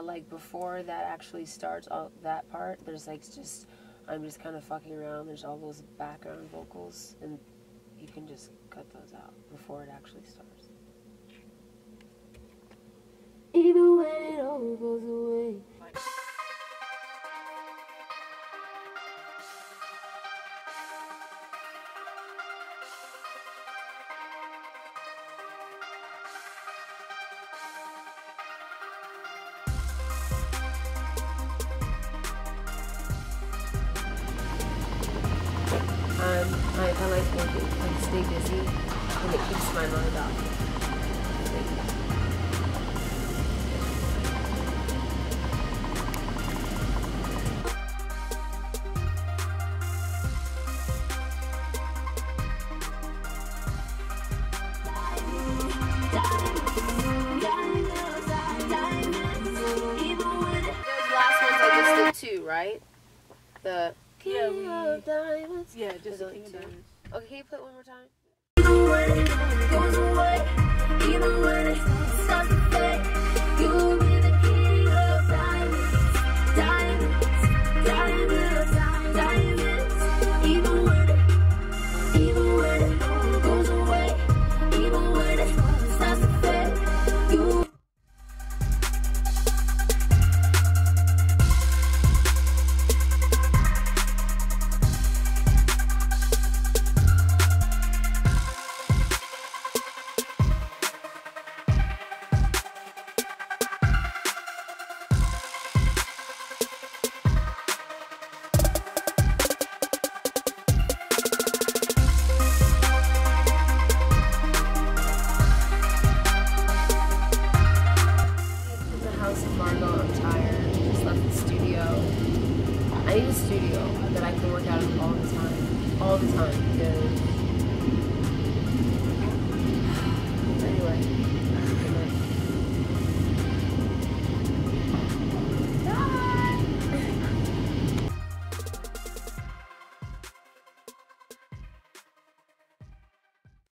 like before that actually starts, all that part, there's like just I'm just kind of fucking around. There's all those background vocals, and you can just cut those out before it actually starts. Even when it all goes away. Um, I, I like working, stay busy, and it keeps my mind off. Those last ones I just did too, right? The Yeah, we- of Diamonds. Yeah, just There's the only King of. Diamonds. Okay, can you play it one more time? Margeaux. I'm tired. Just left the studio. I need a studio that I can work out of all the time. All the time. Because